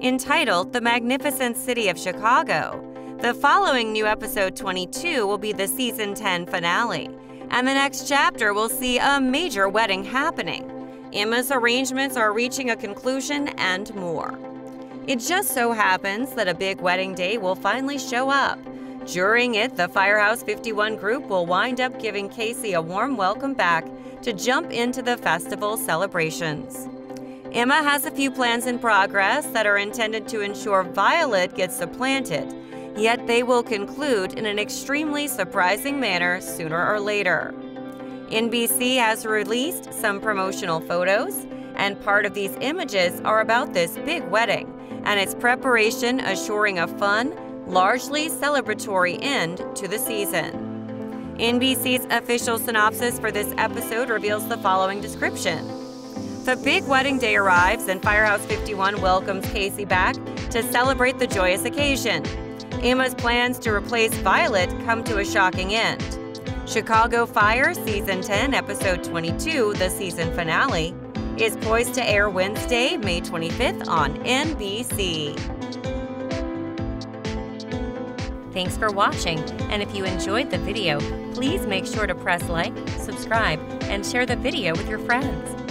entitled The Magnificent City of Chicago. The following new episode 22 will be the season 10 finale, and the next chapter will see a major wedding happening. Emma's arrangements are reaching a conclusion and more. It just so happens that a big wedding day will finally show up. During it, the Firehouse 51 group will wind up giving Casey a warm welcome back to jump into the festival celebrations. Emma has a few plans in progress that are intended to ensure Violet gets supplanted, yet they will conclude in an extremely surprising manner sooner or later. NBC has released some promotional photos, and part of these images are about this big wedding and its preparation assuring a fun, largely celebratory end to the season. NBC's official synopsis for this episode reveals the following description. The big wedding day arrives and Firehouse 51 welcomes Casey back to celebrate the joyous occasion. Emma's plans to replace Violet come to a shocking end. Chicago Fire Season 10, Episode 22, the season finale, is poised to air Wednesday, May 25th on NBC. Thanks for watching, and if you enjoyed the video, please make sure to press like, subscribe, and share the video with your friends.